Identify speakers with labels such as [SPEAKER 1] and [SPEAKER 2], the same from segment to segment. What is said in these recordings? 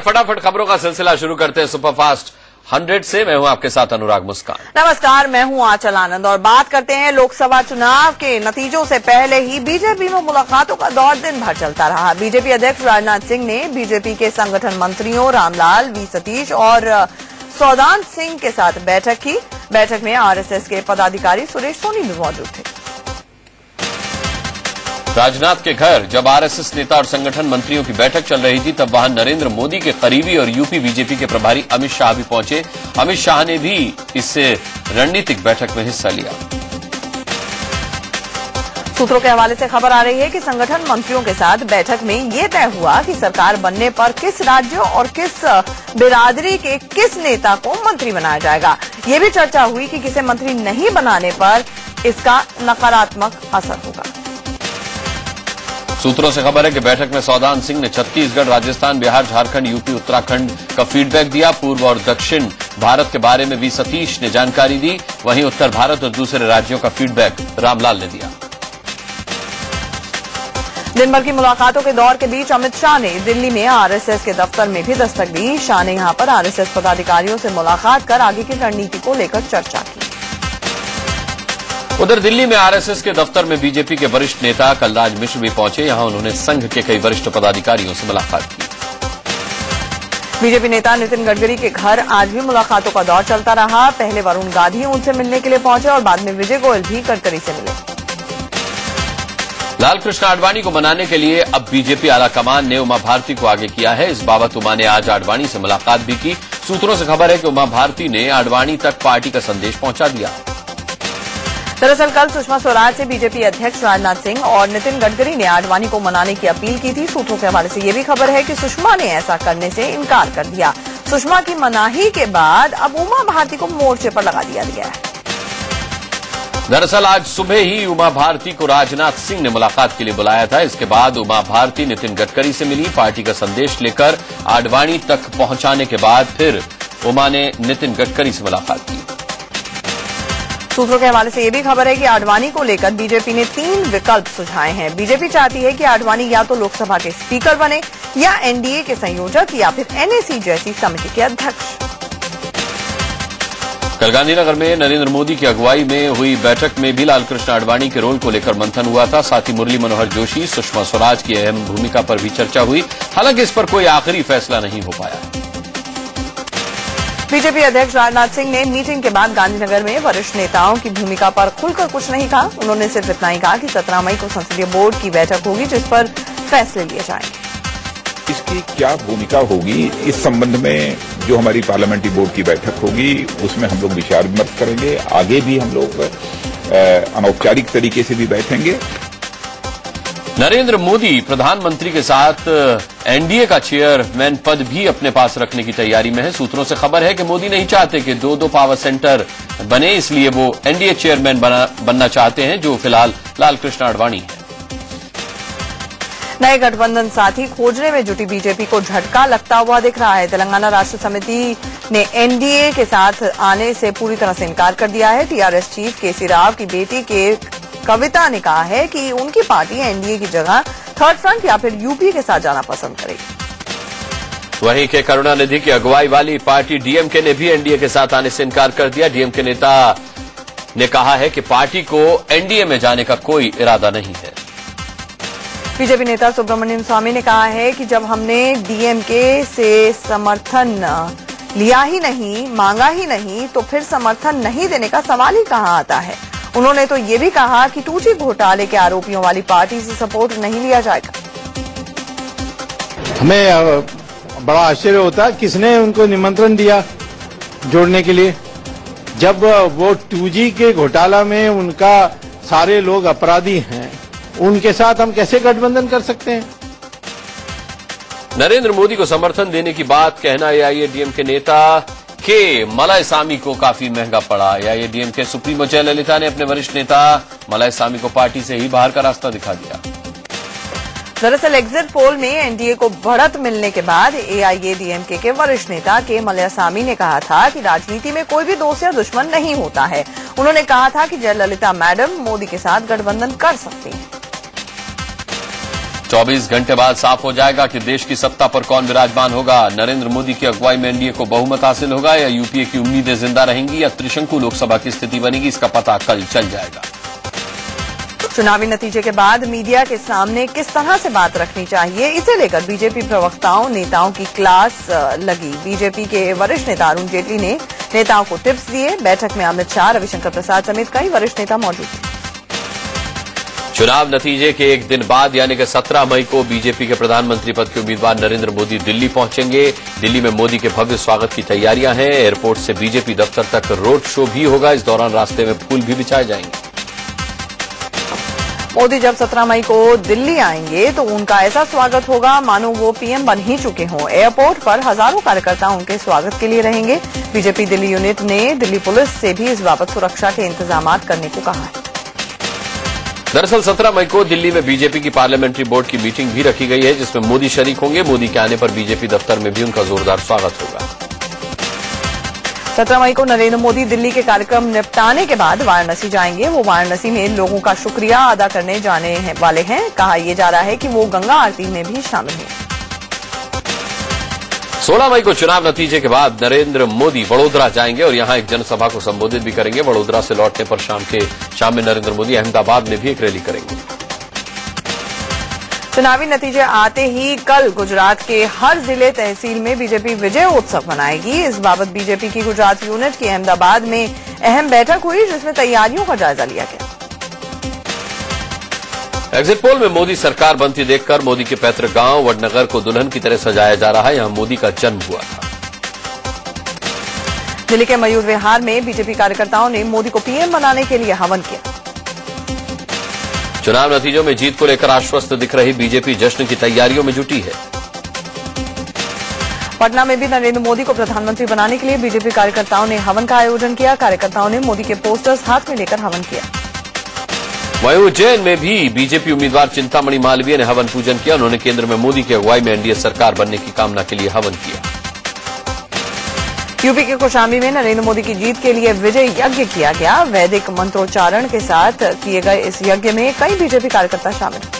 [SPEAKER 1] फटाफट खबरों का सिलसिला शुरू करते हैं सुपरफास्ट हंड्रेड से। मैं हूँ आपके साथ अनुराग मुस्कान।
[SPEAKER 2] नमस्कार, मैं हूँ आंचल आनंद और बात करते हैं लोकसभा चुनाव के नतीजों से पहले ही। बीजेपी में मुलाकातों का दौर दिन भर चलता रहा। बीजेपी अध्यक्ष राजनाथ सिंह ने बीजेपी के संगठन मंत्रियों रामलाल, वी सतीश और सौदान सिंह के साथ बैठक की। बैठक में आरएसएस के पदाधिकारी सुरेश सोनी भी मौजूद थे।
[SPEAKER 1] राजनाथ के घर, जब आरएसएस नेता और संगठन मंत्रियों की बैठक चल रही थी, तब वहाँ नरेंद्र मोदी के करीबी और यूपी बीजेपी के प्रभारी अमित शाह भी पहुँचे। अमित शाह ने भी इससे रणनीतिक बैठक में हिस्सा लिया।
[SPEAKER 2] सूत्रों के हवाले से खबर आ रही है कि संगठन मंत्रियों के साथ बैठक में ये तय हुआ कि सरकार बनने पर किस राज्य और किस बिरादरी के किस नेता को मंत्री बनाया जाएगा। ये भी चर्चा हुई कि किसे मंत्री नहीं बनाने पर इसका नकारात्मक असर होगा।
[SPEAKER 1] सूत्रों से खबर है कि बैठक में सौदान सिंह ने छत्तीसगढ़, राजस्थान, बिहार, झारखंड, यूपी, उत्तराखंड का फीडबैक दिया। पूर्व और दक्षिण भारत के बारे में भी सतीश ने जानकारी दी। वहीं उत्तर भारत और दूसरे राज्यों का फीडबैक रामलाल ने दिया।
[SPEAKER 2] दिन भर की मुलाकातों के दौर के बीच अमित शाह ने दिल्ली में आरएसएस के दफ्तर में भी दस्तक दी। शाह ने यहाँ पर आरएसएस पदाधिकारियों से मुलाकात कर आगे की रणनीति को लेकर चर्चा की।
[SPEAKER 1] उधर दिल्ली में आरएसएस के दफ्तर में बीजेपी के वरिष्ठ नेता कलराज मिश्र भी पहुँचे। यहाँ उन्होंने संघ के कई वरिष्ठ पदाधिकारियों से मुलाकात की।
[SPEAKER 2] बीजेपी नेता नितिन गडकरी के घर आज भी मुलाकातों का दौर चलता रहा। पहले वरुण गांधी उनसे मिलने के लिए पहुँचे और बाद में विजय गोयल भी गडकरी से मिले।
[SPEAKER 1] लालकृष्ण आडवाणी को मनाने के लिए अब बीजेपी आलाकमान ने उमा भारती को आगे किया है। इस बाबत उमा ने आज आडवाणी से मुलाकात भी की। सूत्रों से खबर है कि उमा भारती ने आडवाणी तक पार्टी का संदेश पहुँचा दिया।
[SPEAKER 2] दरअसल कल सुषमा स्वराज से बीजेपी अध्यक्ष राजनाथ सिंह और नितिन गडकरी ने आडवाणी को मनाने की अपील की थी। सूत्रों के हवाले से यह भी खबर है कि सुषमा ने ऐसा करने से इनकार कर दिया। सुषमा की मनाही के बाद अब उमा भारती को मोर्चे पर लगा दिया गया है।
[SPEAKER 1] दरअसल आज सुबह ही उमा भारती को राजनाथ सिंह ने मुलाकात के लिए बुलाया था। इसके बाद उमा भारती, नितिन गडकरी से मिली, पार्टी का संदेश लेकर आडवाणी तक पहुँचाने के बाद फिर उमा ने नितिन गडकरी से मुलाकात की।
[SPEAKER 2] सूत्रों के हवाले से यह भी खबर है कि आडवाणी को लेकर बीजेपी ने तीन विकल्प सुझाए हैं। बीजेपी चाहती है कि आडवाणी या तो लोकसभा के स्पीकर बने या एनडीए के संयोजक या फिर एनएसी जैसी समिति के अध्यक्ष।
[SPEAKER 1] कल गांधीनगर में नरेंद्र मोदी की अगुवाई में हुई बैठक में भी लालकृष्ण आडवाणी के रोल को लेकर मंथन हुआ था। साथ ही मुरली मनोहर जोशी, सुषमा स्वराज की अहम भूमिका पर भी चर्चा हुई। हालाँकि इस पर कोई आखिरी फैसला नहीं हो पाया।
[SPEAKER 2] बीजेपी अध्यक्ष राजनाथ सिंह ने मीटिंग के बाद गांधीनगर में वरिष्ठ नेताओं की भूमिका पर खुलकर कुछ नहीं कहा। उन्होंने सिर्फ़ इतना ही कहा कि सत्रह मई को संसदीय बोर्ड की बैठक होगी जिस पर फैसले लिए जाएँगे।
[SPEAKER 3] इसकी क्या भूमिका होगी? इस संबंध में जो हमारी पार्लियामेंट्री बोर्ड की बैठक होगी उसमें हम लोग विचार विमर्श करेंगे। आगे भी हम लोग अनौपचारिक तरीके से भी बैठेंगे।
[SPEAKER 1] नरेंद्र मोदी प्रधानमंत्री के साथ एनडीए का चेयरमैन पद भी अपने पास रखने की तैयारी में है। सूत्रों से खबर है कि मोदी नहीं चाहते कि दो दो पावर सेंटर बने, इसलिए वो एनडीए चेयरमैन बनना चाहते हैं, जो फ़िलहाल लालकृष्ण आडवाणी है।
[SPEAKER 2] नए गठबंधन साथी खोजने में जुटी बीजेपी को झटका लगता हुआ दिख रहा है। तेलंगाना राष्ट्र समिति ने एनडीए के साथ आने से पूरी तरह से इनकार कर दिया है। टीआरएस चीफ केसी राव की बेटी के कविता ने कहा है कि उनकी पार्टी एनडीए की जगह थर्ड फ्रंट या फिर यूपी के साथ जाना पसंद करेगी
[SPEAKER 1] वहीं के करुणानिधि की अगुवाई वाली पार्टी डीएमके ने भी एनडीए के साथ आने से इनकार कर दिया। डीएमके नेता ने कहा है कि पार्टी को एनडीए में जाने का कोई इरादा नहीं है।
[SPEAKER 2] बीजेपी नेता सुब्रमण्यम स्वामी ने कहा है कि जब हमने डीएमके से समर्थन लिया ही नहीं मांगा ही नहीं तो फिर समर्थन नहीं देने का सवाल ही कहाँ आता है? उन्होंने तो ये भी कहा कि टूटी घोटाले के आरोपियों वाली पार्टी से सपोर्ट नहीं लिया जाएगा।
[SPEAKER 4] हमें बड़ा आश्चर्य होता है किसने उनको निमंत्रण दिया जोड़ने के लिए। जब वो टू के घोटाला में उनका सारे लोग अपराधी हैं उनके साथ हम कैसे गठबंधन कर सकते हैं?
[SPEAKER 1] नरेंद्र मोदी को समर्थन देने की बात कहना एआईएडीएम के नेता के मलायसामी को काफ़ी महँगा पड़ा। एआईएडीएम के सुप्रीमो जयललिता ने अपने वरिष्ठ नेता मलायसामी को पार्टी से ही बाहर का रास्ता दिखा दिया।
[SPEAKER 2] दरअसल एग्जिट पोल में एनडीए को बढ़त मिलने के बाद एआईएडीएमके के वरिष्ठ नेता के मलयासामी ने कहा था कि राजनीति में कोई भी दोस्त या दुश्मन नहीं होता है। उन्होंने कहा था कि जयललिता मैडम मोदी के साथ गठबंधन कर सकती हैं।
[SPEAKER 1] 24 घंटे बाद साफ़ हो जाएगा कि देश की सत्ता पर कौन विराजमान होगा। नरेंद्र मोदी की अगुवाई में एनडीए को बहुमत हासिल होगा या यूपीए की उम्मीदें ज़िंदा रहेंगी या त्रिशंकु लोकसभा की स्थिति बनेगी, इसका पता कल चल जाएगा।
[SPEAKER 2] चुनावी नतीजे के बाद मीडिया के सामने किस तरह से बात रखनी चाहिए, इसे लेकर बीजेपी प्रवक्ताओं, नेताओं की क्लास लगी। बीजेपी के वरिष्ठ नेता अरुण जेटली ने नेताओं को टिप्स दिए। बैठक में अमित शाह, रविशंकर प्रसाद समेत कई वरिष्ठ नेता मौजूद थे।
[SPEAKER 1] चुनाव नतीजे के एक दिन बाद, यानी कि 17 मई को बीजेपी के प्रधानमंत्री पद के उम्मीदवार नरेंद्र मोदी दिल्ली पहुँचेंगे। दिल्ली में मोदी के भव्य स्वागत की तैयारियाँ हैं। एयरपोर्ट से बीजेपी दफ्तर तक रोड शो भी होगा। इस दौरान रास्ते में फूल भी बिछाए जाएँगे।
[SPEAKER 2] मोदी जब 17 मई को दिल्ली आएँगे तो उनका ऐसा स्वागत होगा। मानो वो पीएम बन ही चुके हों। एयरपोर्ट पर हज़ारों कार्यकर्ता उनके स्वागत के लिए रहेंगे। बीजेपी दिल्ली यूनिट ने दिल्ली पुलिस से भी इस बाबत सुरक्षा के इंतज़ाम करने को कहा है।
[SPEAKER 1] दरअसल 17 मई को दिल्ली में बीजेपी की पार्लियामेंट्री बोर्ड की मीटिंग भी रखी गई है, जिसमें मोदी शरीक होंगे। मोदी के आने पर बीजेपी दफ्तर में भी उनका जोरदार स्वागत होगा।
[SPEAKER 2] 17 मई को नरेंद्र मोदी दिल्ली के कार्यक्रम निपटाने के बाद वाराणसी जाएँगे। वो वाराणसी में लोगों का शुक्रिया अदा करने जाने वाले हैं। कहा यह जा रहा है कि वो गंगा आरती में भी शामिल हैं।
[SPEAKER 1] 16 मई को चुनाव नतीजे के बाद नरेंद्र मोदी वडोदरा जाएँगे और यहाँ एक जनसभा को संबोधित भी करेंगे। वडोदरा से लौटने पर शाम के शाम में नरेंद्र मोदी अहमदाबाद में भी एक रैली करेंगे।
[SPEAKER 2] चुनावी नतीजे आते ही कल गुजरात के हर ज़िले तहसील में बीजेपी विजय उत्सव मनाएगी। इस बाबत बीजेपी की गुजरात यूनिट की अहमदाबाद में अहम बैठक हुई, जिसमें तैयारियों का जायजा लिया गया।
[SPEAKER 1] एग्जिट पोल में मोदी सरकार बनती देखकर मोदी के पैतृक गाँव वडनगर को दुल्हन की तरह सजाया जा रहा है यहाँ मोदी का जन्म हुआ था।
[SPEAKER 2] दिल्ली के मयूर विहार में बीजेपी कार्यकर्ताओं ने मोदी को पीएम बनाने के लिए हवन किया।
[SPEAKER 1] चुनाव नतीजों में जीत को लेकर आश्वस्त दिख रही बीजेपी जश्न की तैयारियों में जुटी है।
[SPEAKER 2] पटना में भी नरेंद्र मोदी को प्रधानमंत्री बनाने के लिए बीजेपी कार्यकर्ताओं ने हवन का आयोजन किया। कार्यकर्ताओं ने मोदी के पोस्टर्स हाथ में लेकर हवन किया।
[SPEAKER 1] वहीं उज्जैन में भी बीजेपी उम्मीदवार चिंतामणि मालवीय ने हवन पूजन किया। उन्होंने केंद्र में मोदी की अगुवाई में एनडीए सरकार बनने की कामना के लिए हवन किया।
[SPEAKER 2] यूपी के कौशाम्बी में नरेंद्र मोदी की जीत के लिए विजय यज्ञ किया गया। वैदिक मंत्रोच्चारण के साथ किए गए इस यज्ञ में कई बीजेपी कार्यकर्ता शामिल हुए।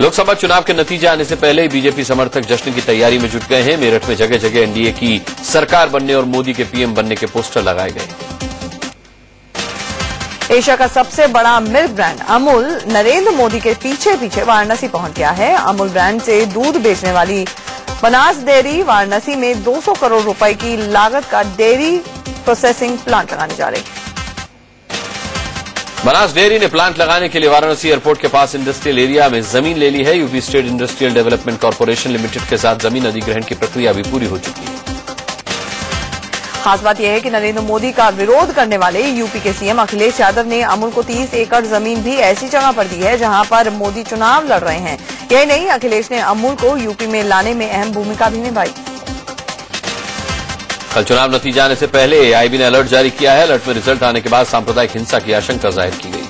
[SPEAKER 1] लोकसभा चुनाव के नतीजे आने से पहले ही बीजेपी समर्थक जश्न की तैयारी में जुट गए हैं। मेरठ में जगह जगह एनडीए की सरकार बनने और मोदी के पीएम बनने के पोस्टर लगाए गए
[SPEAKER 2] एशिया का सबसे बड़ा मिल्क ब्रांड अमूल नरेंद्र मोदी के पीछे पीछे वाराणसी पहुँच गया है। अमूल ब्रांड से दूध बेचने वाली बनास डेयरी वाराणसी में 200 करोड़ रुपए की लागत का डेयरी प्रोसेसिंग प्लांट लगाने जा रही
[SPEAKER 1] बनास डेयरी ने प्लांट लगाने के लिए वाराणसी एयरपोर्ट के पास इंडस्ट्रियल एरिया में ज़मीन ले ली है। UP state industrial development corporation limited के साथ ज़मीन अधिग्रहण की प्रक्रिया भी पूरी हो चुकी है।
[SPEAKER 2] खास बात यह है कि नरेंद्र मोदी का विरोध करने वाले यूपी के सीएम अखिलेश यादव ने अमूल को 30 एकड़ ज़मीन भी ऐसी जगह पर दी है जहाँ पर मोदी चुनाव लड़ रहे हैं। यही नहीं, अखिलेश ने अमूल को यूपी में लाने में अहम भूमिका भी निभाई।
[SPEAKER 1] कल चुनाव नतीजे आने से पहले एआईबी ने अलर्ट जारी किया है। अलर्ट में रिज़ल्ट आने के बाद सांप्रदायिक हिंसा की आशंका ज़ाहिर की गई।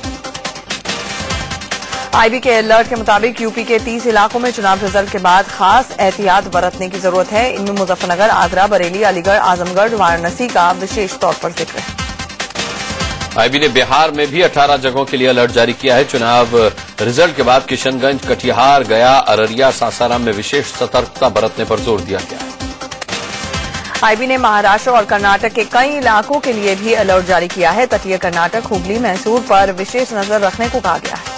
[SPEAKER 2] आईबी के अलर्ट के मुताबिक यूपी के 30 इलाकों में चुनाव रिज़ल्ट के बाद खास एहतियात बरतने की ज़रूरत है। इनमें मुजफ्फरनगर आगरा बरेली अलीगढ़ आजमगढ़ वाराणसी का विशेष तौर पर ज़िक्र। है
[SPEAKER 1] आईबी ने बिहार में भी 18 जगहों के लिए अलर्ट जारी किया है। चुनाव रिज़ल्ट के बाद किशनगंज कटिहार गया अररिया सासाराम में विशेष सतर्कता बरतने पर ज़ोर दिया गया। है
[SPEAKER 2] आईबी ने महाराष्ट्र और कर्नाटक के कई इलाकों के लिए भी अलर्ट जारी किया है। तटीय कर्नाटक हुगली मैसूर पर विशेष नज़र रखने को कहा गया है।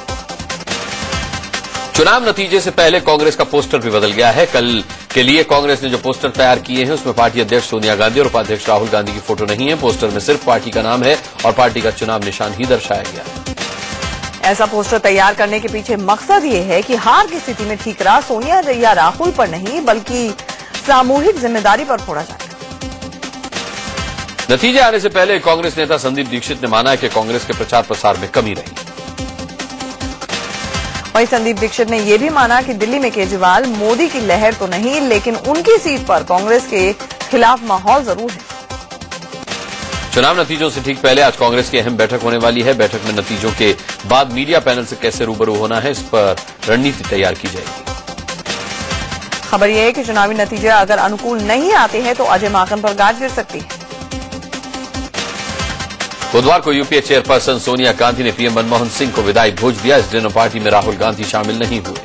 [SPEAKER 1] चुनाव नतीजे से पहले कांग्रेस का पोस्टर भी बदल गया है। कल के लिए कांग्रेस ने जो पोस्टर तैयार किए हैं उसमें पार्टी अध्यक्ष सोनिया गांधी और उपाध्यक्ष राहुल गांधी की फ़ोटो नहीं है। पोस्टर में सिर्फ़ पार्टी का नाम है और पार्टी का चुनाव निशान ही दर्शाया गया है।
[SPEAKER 2] ऐसा पोस्टर तैयार करने के पीछे मकसद ये है कि हार की स्थिति में ठीकरा सोनिया या राहुल पर नहीं बल्कि सामूहिक ज़िम्मेदारी पर फोड़ा जाए
[SPEAKER 1] नतीजे आने से पहले कांग्रेस नेता संदीप दीक्षित ने माना है कि कांग्रेस के प्रचार प्रसार में कमी रही।
[SPEAKER 2] वहीं संदीप दीक्षित ने यह भी माना कि दिल्ली में केजरीवाल मोदी की लहर तो नहीं लेकिन उनकी सीट पर कांग्रेस के खिलाफ माहौल ज़रूर है।
[SPEAKER 1] चुनाव नतीजों से ठीक पहले आज कांग्रेस की अहम बैठक होने वाली है। बैठक में नतीजों के बाद मीडिया पैनल से कैसे रूबरू होना है इस पर रणनीति तैयार की जाएगी।
[SPEAKER 2] खबर यह है कि चुनावी नतीजे अगर अनुकूल नहीं आते हैं तो अजय माकन पर गाज गिर सकती है।
[SPEAKER 1] बुधवार को यूपीए चेयरपर्सन सोनिया गांधी ने पीएम मनमोहन सिंह को विदाई भोज दिया इस दिन पार्टी में राहुल गांधी शामिल नहीं हुए।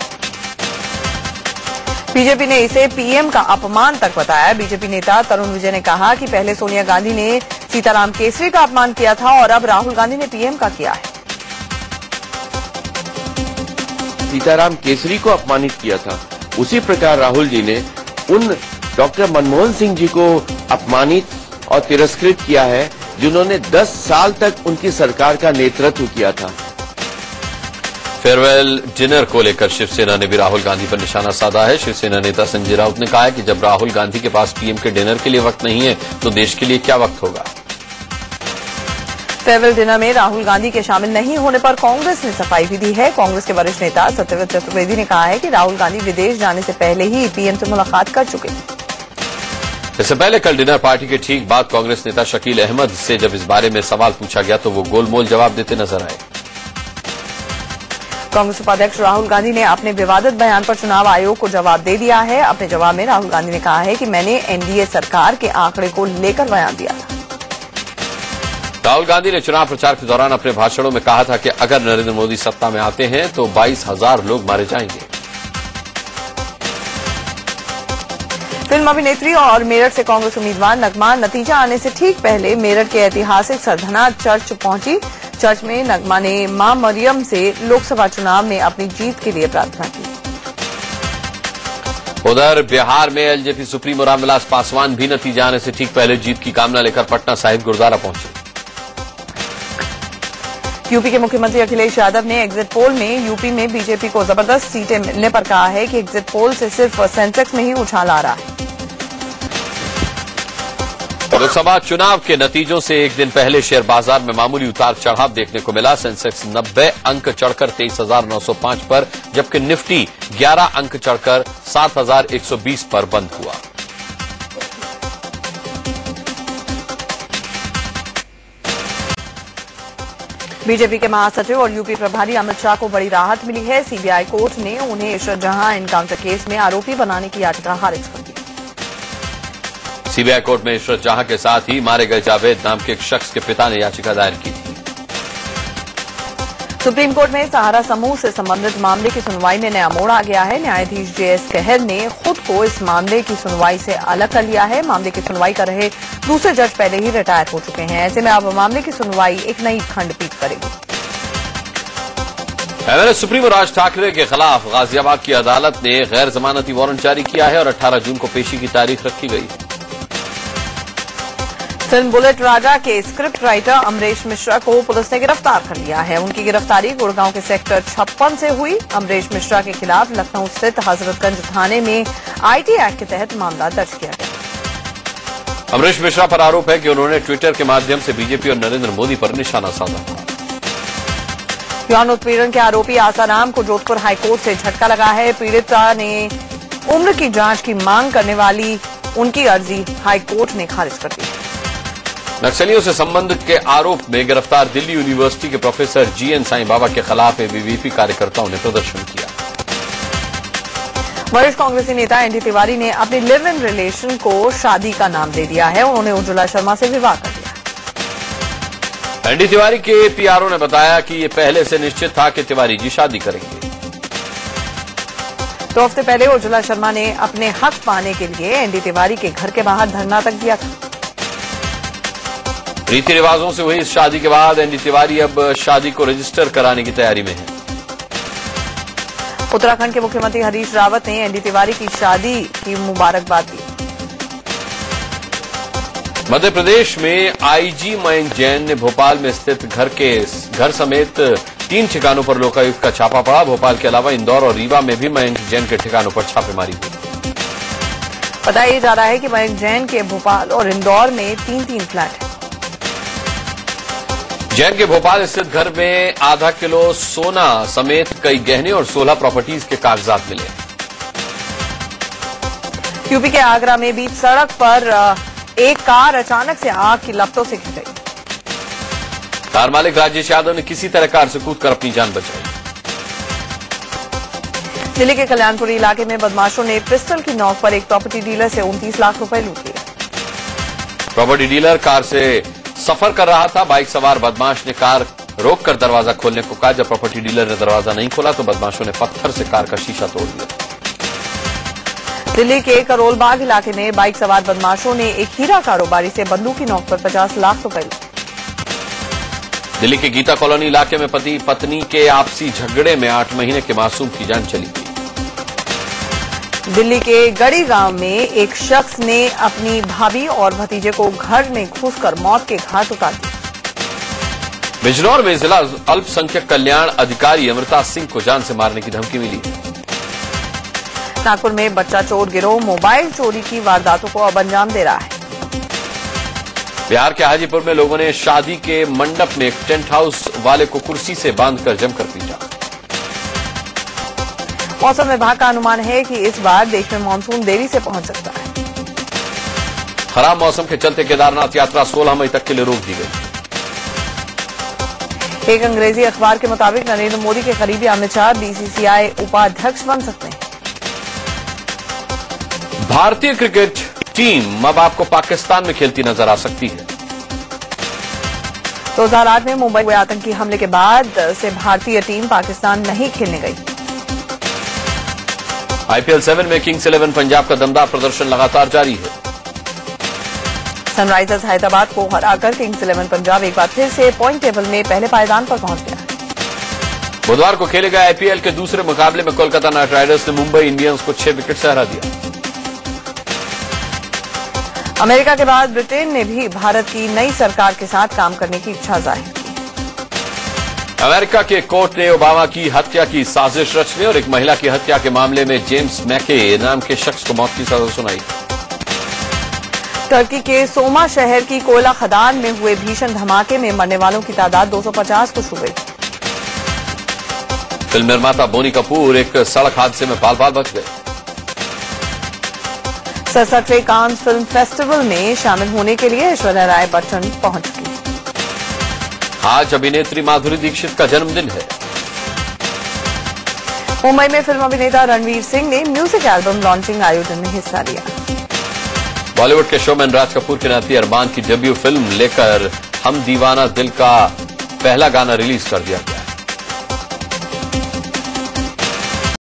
[SPEAKER 2] बीजेपी ने इसे पीएम का अपमान तक बताया। बीजेपी नेता तरुण विजय ने कहा कि पहले सोनिया गांधी ने सीताराम केसरी का अपमान किया था और अब राहुल गांधी ने पीएम का किया है।
[SPEAKER 5] सीताराम केसरी को अपमानित किया था। उसी प्रकार राहुल जी ने उन डॉक्टर मनमोहन सिंह जी को अपमानित और तिरस्कृत किया है। जिन्होंने 10 साल तक उनकी सरकार का नेतृत्व किया था।
[SPEAKER 1] फेयरवेल डिनर को लेकर शिवसेना ने भी राहुल गांधी पर निशाना साधा है। शिवसेना नेता संजय राउत ने कहा है कि जब राहुल गांधी के पास पीएम के डिनर के लिए वक्त नहीं है तो देश के लिए क्या वक्त होगा?
[SPEAKER 2] फेयरवेल डिनर में राहुल गांधी के शामिल नहीं होने पर कांग्रेस ने सफ़ाई भी दी है। कांग्रेस के वरिष्ठ नेता सत्यव्रत चतुर्वेदी ने कहा है कि राहुल गांधी विदेश जाने से पहले ही पीएम से मुलाकात कर चुके हैं।
[SPEAKER 1] इससे पहले कल डिनर पार्टी के ठीक बाद कांग्रेस नेता शकील अहमद से जब इस बारे में सवाल पूछा गया तो वो गोलमोल जवाब देते नज़र आए।
[SPEAKER 2] कांग्रेस उपाध्यक्ष राहुल गांधी ने अपने विवादित बयान पर चुनाव आयोग को जवाब दे दिया है। अपने जवाब में राहुल गांधी ने कहा है कि मैंने एनडीए सरकार के आंकड़े को लेकर बयान दिया था।
[SPEAKER 1] राहुल गांधी ने चुनाव प्रचार के दौरान अपने भाषणों में कहा था कि अगर नरेंद्र मोदी सत्ता में आते हैं तो बाईस हज़ार लोग मारे जाएँगे।
[SPEAKER 2] फ़िल्म अभिनेत्री और मेरठ से कांग्रेस उम्मीदवार नगमा नतीजा आने से ठीक पहले मेरठ के ऐतिहासिक सरधना चर्च पहुँची। चर्च में नगमा ने माँ मरियम से लोकसभा चुनाव में अपनी जीत के लिए प्रार्थना की।
[SPEAKER 1] उधर बिहार में एलजेपी सुप्रीमो रामविलास पासवान भी नतीजा आने से ठीक पहले जीत की कामना लेकर पटना साहिब गुरुद्वारा पहुँचे।
[SPEAKER 2] यूपी के मुख्यमंत्री अखिलेश यादव ने एग्जिट पोल में यूपी में बीजेपी को ज़बरदस्त सीटें मिलने पर कहा है कि एग्जिट पोल से सिर्फ़ सेंसेक्स में ही उछाल आ रहा है।
[SPEAKER 1] लोकसभा चुनाव के नतीजों से एक दिन पहले शेयर बाज़ार में मामूली उतार चढ़ाव देखने को मिला। सेंसेक्स 90 अंक चढ़कर 23,905 पर जबकि निफ्टी 11 अंक चढ़कर 7,120 पर बंद हुआ।
[SPEAKER 2] बीजेपी के महासचिव और यूपी प्रभारी अमित शाह को बड़ी राहत मिली है। सीबीआई कोर्ट ने उन्हें इशरत जहाँ एनकाउंटर केस में आरोपी बनाने की याचिका खारिज कर
[SPEAKER 1] सीबीआई कोर्ट में इशरत जहाँ के साथ ही मारे गए जावेद नाम के एक शख्स के पिता ने याचिका दायर की। थी
[SPEAKER 2] सुप्रीम कोर्ट में सहारा समूह से संबंधित मामले की सुनवाई में नया मोड़ आ गया है। न्यायाधीश जेएस कहर ने खुद को इस मामले की सुनवाई से अलग कर लिया है। मामले की सुनवाई कर रहे दूसरे जज पहले ही रिटायर हो चुके हैं। ऐसे में अब मामले की सुनवाई एक नई खंडपीठ करेगी।
[SPEAKER 1] एमएलए सुप्रीमो राज ठाकरे के खिलाफ गाजियाबाद की अदालत ने गैर जमानती वारंट जारी किया है और 18 जून को पेशी की तारीख रखी गई। है
[SPEAKER 2] फ़िल्म बुलेट राजा के स्क्रिप्ट राइटर अमरेश मिश्रा को पुलिस ने गिरफ़्तार कर लिया है। उनकी गिरफ्तारी गुड़गांव के सेक्टर छप्पन से हुई। अमरेश मिश्रा के खिलाफ लखनऊ स्थित हजरतगंज थाने में आईटी एक्ट के तहत मामला दर्ज किया गया।
[SPEAKER 1] अमरीश मिश्रा पर आरोप है कि उन्होंने ट्विटर के माध्यम से बीजेपी और नरेंद्र मोदी पर निशाना साधा।
[SPEAKER 2] यौन उत्पीड़न के आरोपी आसाराम को जोधपुर हाईकोर्ट से झटका लगा है। पीड़िता ने उम्र की जाँच की मांग करने वाली उनकी अर्जी हाईकोर्ट ने खारिज कर दी।
[SPEAKER 1] नक्सलियों से संबंध के आरोप में गिरफ़्तार दिल्ली यूनिवर्सिटी के प्रोफेसर जीएन साईं बाबा के खिलाफ एबीवीपी कार्यकर्ताओं ने प्रदर्शन किया।
[SPEAKER 2] वरिष्ठ कांग्रेसी नेता एनडी तिवारी ने अपने लिव इन रिलेशन को शादी का नाम दे दिया है। उन्होंने उज्ज्वला शर्मा से विवाह कर दिया
[SPEAKER 1] एनडी तिवारी के पीआरओ ने बताया कि ये पहले से निश्चित था कि तिवारी जी शादी करेंगे।
[SPEAKER 2] दो हफ़्ते पहले उज्ज्वला शर्मा ने अपने हक पाने के लिए एनडी तिवारी के घर के बाहर धरना तक दिया था।
[SPEAKER 1] रीति रिवाजों से हुई इस शादी के बाद एनडी तिवारी अब शादी को रजिस्टर कराने की तैयारी में है।
[SPEAKER 2] उत्तराखंड के मुख्यमंत्री हरीश रावत ने एनडी तिवारी की शादी की मुबारकबाद दी।
[SPEAKER 1] मध्य प्रदेश में आईजी मयंक जैन ने भोपाल में स्थित घर के घर समेत तीन ठिकानों पर लोकायुक्त का छापा पड़ा। भोपाल के अलावा इंदौर और रीवा में भी मयंक जैन के ठिकानों पर छापेमारी हुई।
[SPEAKER 2] बताया जा रहा है कि मयंक जैन के भोपाल और इंदौर में तीन तीन फ्लैट हैं।
[SPEAKER 1] जैन के भोपाल स्थित घर में आधा किलो सोना समेत कई गहने और 16 प्रॉपर्टीज़ के कागजात मिले।
[SPEAKER 2] यूपी के आगरा में बीच सड़क पर एक कार अचानक से आग की लपटों से घिर गई।
[SPEAKER 1] कार मालिक राजेश यादव ने किसी तरह कार से कूदकर अपनी जान बचाई।
[SPEAKER 2] ज़िले के कल्याणपुरी इलाके में बदमाशों ने पिस्टल की नौक पर एक प्रॉपर्टी डीलर से उनतीस लाख रुपए लूट
[SPEAKER 1] प्रॉपर्टी डीलर कार से सफ़र कर रहा था बाइक सवार बदमाश ने कार रोक कर दरवाज़ा खोलने को कहा। जब प्रॉपर्टी डीलर ने दरवाज़ा नहीं खोला तो बदमाशों ने पत्थर से कार का शीशा तोड़ दिया।
[SPEAKER 2] दिल्ली के करोलबाग इलाके में बाइक सवार बदमाशों ने एक हीरा कारोबारी से बंदूक की नोक पर 50 लाख रुपए लिए।
[SPEAKER 1] दिल्ली के गीता कॉलोनी इलाके में पति पत्नी के आपसी झगड़े में आठ महीने के मासूम की जान चली।
[SPEAKER 2] दिल्ली के गड़ी गाँव में एक शख्स ने अपनी भाभी और भतीजे को घर में घुसकर मौत के घाट उतार दिया
[SPEAKER 1] बिजनौर में जिला अल्पसंख्यक कल्याण अधिकारी अमृता सिंह को जान से मारने की धमकी मिली।
[SPEAKER 2] नागपुर में बच्चा चोर गिरोह मोबाइल चोरी की वारदातों को अब अंजाम दे रहा है।
[SPEAKER 1] बिहार के हाजीपुर में लोगों ने शादी के मंडप में एक टेंट हाउस वाले को कुर्सी से बांधकर जमकर पीटा।
[SPEAKER 2] मौसम विभाग का अनुमान है कि इस बार देश में मानसून देरी से पहुँच सकता है।
[SPEAKER 1] खराब मौसम के चलते केदारनाथ यात्रा 16 मई तक के लिए रोक दी गई।
[SPEAKER 2] एक अंग्रेज़ी अखबार के मुताबिक नरेंद्र मोदी के करीबी अमित शाह बीसीसीआई उपाध्यक्ष बन सकते हैं।
[SPEAKER 1] भारतीय क्रिकेट टीम अब आपको पाकिस्तान में खेलती नज़र आ सकती है।
[SPEAKER 2] 2008 में मुंबई हुए आतंकी हमले के बाद से भारतीय टीम पाकिस्तान नहीं खेलने गई।
[SPEAKER 1] आईपीएल सेवन में किंग्स इलेवन पंजाब का दमदार प्रदर्शन लगातार जारी है।
[SPEAKER 2] सनराइजर्स हैदराबाद को हराकर किंग्स इलेवन पंजाब एक बार फिर से पॉइंट टेबल में पहले पायदान पर पहुँच गया।
[SPEAKER 1] बुधवार को खेले गए आईपीएल के दूसरे मुकाबले में कोलकाता नाइट राइडर्स ने मुंबई इंडियंस को छह विकेट से हरा दिया।
[SPEAKER 2] अमेरिका के बाद ब्रिटेन ने भी भारत की नई सरकार के साथ काम करने की इच्छा ज़ाहिर। की
[SPEAKER 1] अमेरिका के कोर्ट ने ओबामा की हत्या की साजिश रचने और एक महिला की हत्या के मामले में जेम्स मैके नाम के शख्स को मौत की सजा सुनाई।
[SPEAKER 2] टर्की के सोमा शहर की कोयला खदान में हुए भीषण धमाके में मरने वालों की तादाद 250 को छू गई।
[SPEAKER 1] फ़िल्म निर्माता बोनी कपूर एक सड़क हादसे में बाल बाल बच गए।
[SPEAKER 2] सड़सठवें कांस फ़िल्म फेस्टिवल में शामिल होने के लिए ऐश्वर्या राय बच्चन पहुँच चुकी।
[SPEAKER 1] आज अभिनेत्री माधुरी दीक्षित का जन्मदिन है।
[SPEAKER 2] मुंबई में फ़िल्म अभिनेता रणवीर सिंह ने म्यूज़िक एल्बम लॉन्चिंग आयोजन में हिस्सा लिया।
[SPEAKER 1] बॉलीवुड के शोमैन राज कपूर के नाती अरमान की डेब्यू फ़िल्म लेकर हम दीवाना दिल का पहला गाना रिलीज़ कर दिया गया।